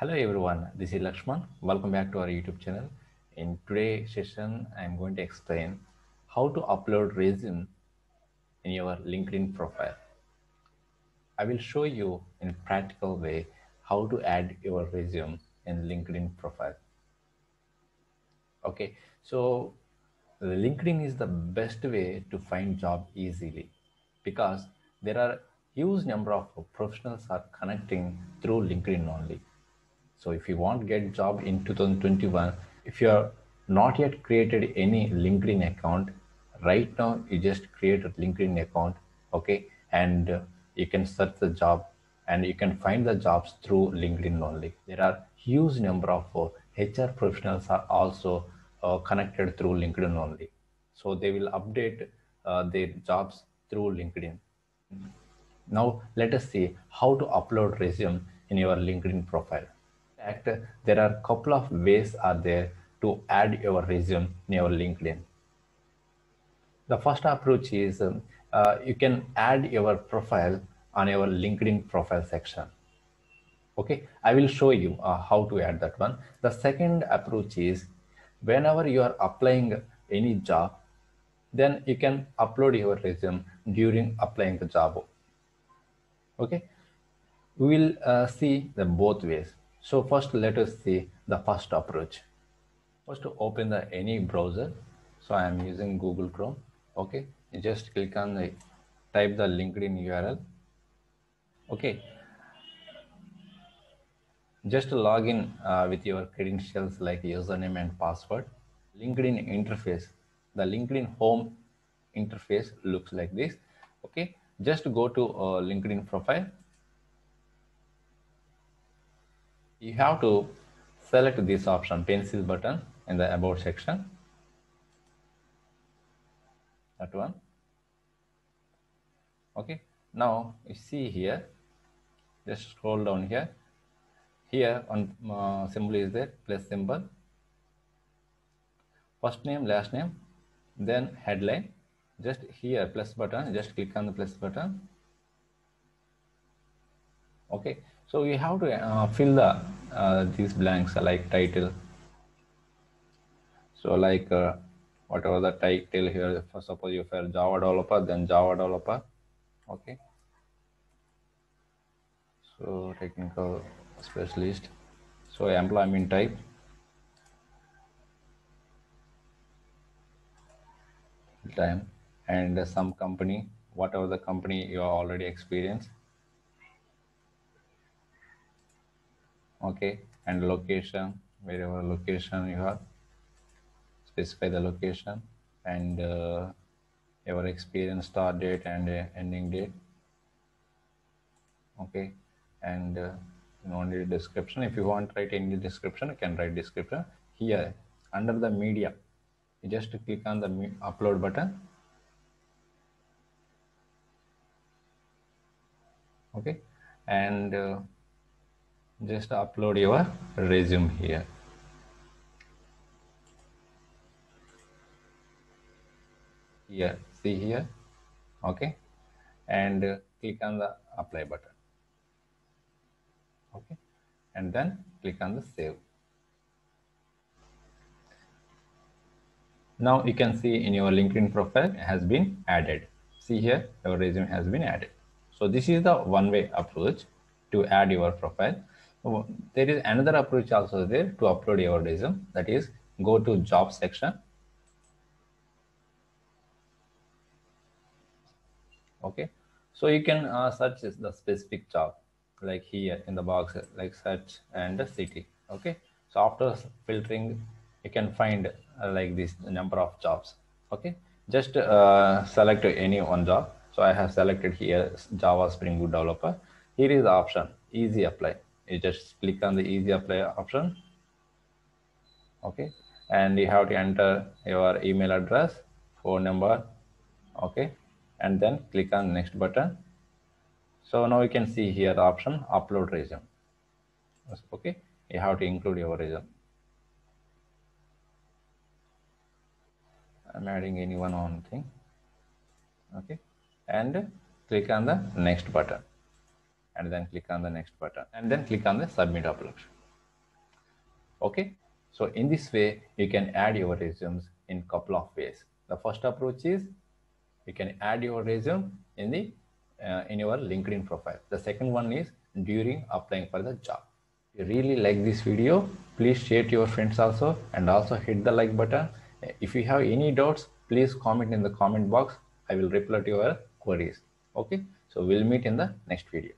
Hello everyone, this is Lakshman. Welcome back to our YouTube channel. In today's session, I'm going to explain how to upload resume in your LinkedIn profile. I will show you in practical way how to add your resume in LinkedIn profile. Okay, so LinkedIn is the best way to find job easily because there are huge number of professionals are connecting through LinkedIn only. So if you want get job in 2021, if you are not yet created any LinkedIn account, right now you just create a LinkedIn account, okay, and uh, you can search the job and you can find the jobs through LinkedIn only. There are huge number of uh, HR professionals are also uh, connected through LinkedIn only. So they will update uh, their jobs through LinkedIn. Now let us see how to upload resume in your LinkedIn profile. Fact, there are a couple of ways are there to add your resume in your LinkedIn. The first approach is um, uh, you can add your profile on your LinkedIn profile section. Okay, I will show you uh, how to add that one. The second approach is whenever you are applying any job, then you can upload your resume during applying the job. Okay, we will uh, see the both ways. So first let us see the first approach. First to open the any browser. So I am using Google Chrome. Okay, you just click on the type the LinkedIn URL. Okay, just log in uh, with your credentials like username and password. LinkedIn interface, the LinkedIn home interface looks like this. Okay, just go to uh, LinkedIn profile. You have to select this option, pencil button in the about section. That one. Okay, now you see here, just scroll down here. Here on uh, symbol is there plus symbol. First name last name then headline. Just here plus button. Just click on the plus button. Okay so you have to uh, fill the uh, these blanks like title. So like uh, whatever the title here for suppose you are java developer then java developer okay? So technical specialist. So employment type. Time. And some company whatever the company you are already experienced okay and location wherever location you are specify the location and uh, your experience start date and uh, ending date. Okay and uh, only description. If you want write any description you can write description. Here under the media you just click on the upload button. Okay and uh, just upload your resume here. Here see here. Okay. And uh, click on the apply button. Okay. And then click on the save. Now you can see in your linkedin profile has been added. See here your resume has been added. So this is the one way approach to add your profile there is another approach also there to upload your resume. That is go to job section. Okay. So you can uh, search the specific job like here in the box like search and the city. Okay. So after filtering you can find uh, like this number of jobs. Okay. Just uh, select any one job. So i have selected here java spring boot developer. Here is the option. Easy apply you just click on the easy apply option okay and you have to enter your email address phone number okay and then click on next button so now you can see here the option upload resume. Okay, you have to include your resume. I'm adding any one on thing. Okay, and click on the next button, and then click on the next button, and then click on the submit application. Okay. So in this way, you can add your resumes in couple of ways. The first approach is you can add your resume in the uh, in your LinkedIn profile. The second one is during applying for the job. If you really like this video, please share to your friends also and also hit the like button. If you have any doubts, please comment in the comment box. I will reply to your queries. Okay. So we'll meet in the next video.